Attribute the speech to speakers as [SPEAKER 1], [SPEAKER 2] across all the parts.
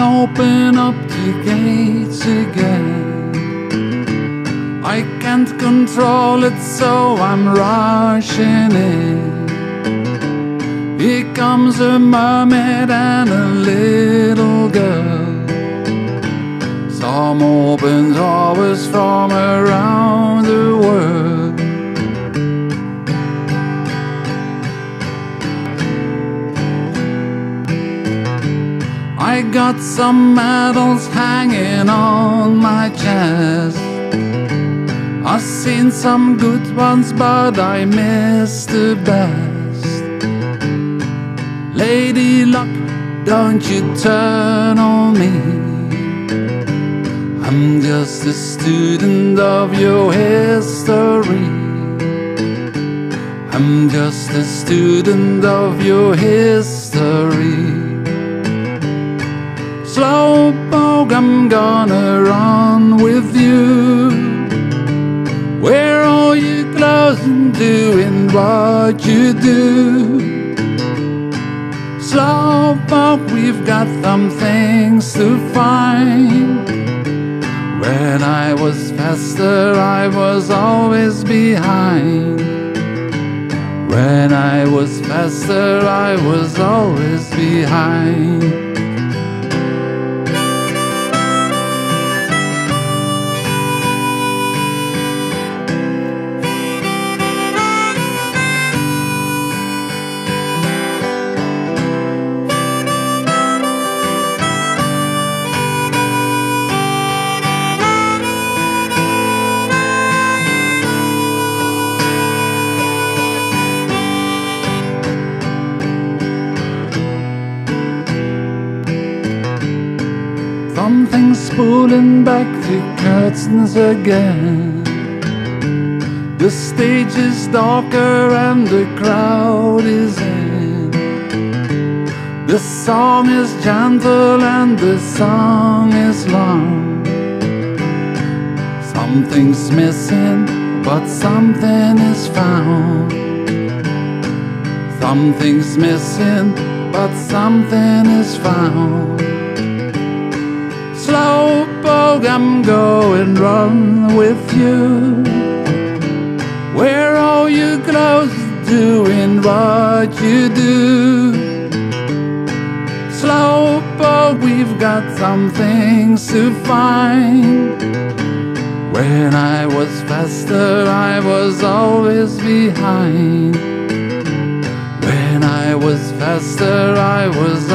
[SPEAKER 1] open up the gates again. I can't control it, so I'm rushing in. Here comes a mermaid and a little girl. Some opens doors from around I got some medals hanging on my chest. I've seen some good ones, but I missed the best. Lady Luck, don't you turn on me. I'm just a student of your history. I'm just a student of your history. Slowpoke, oh, I'm gonna run with you. Where are you close and doing what you do? Slowpoke, oh, we've got some things to find. When I was faster, I was always behind. When I was faster, I was always behind. Something's pulling back the curtains again. The stage is darker and the crowd is in. The song is gentle and the song is long. Something's missing, but something is found. Something's missing, but something is found. Slowpoke, oh, I'm going run with you. Where are you close doing what you do? Slowpoke, oh, we've got some things to find. When I was faster, I was always behind. When I was faster, I was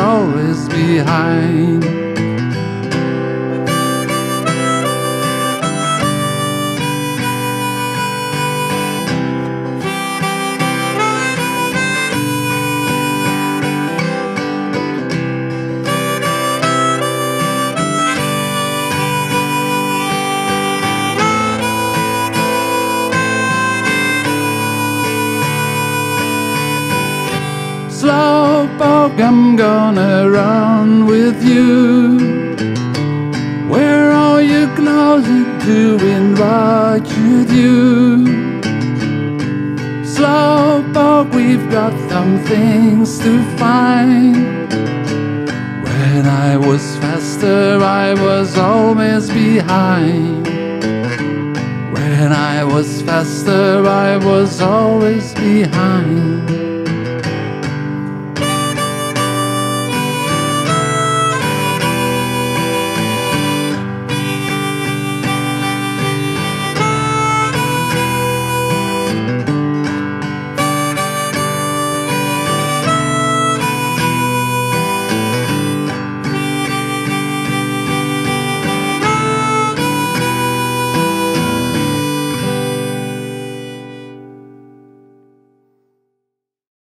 [SPEAKER 1] Slowpoke, I'm gonna run with you. Where are you closet to invite you do? Slowpoke, we've got some things to find. When I was faster, I was always behind. When I was faster, I was always behind.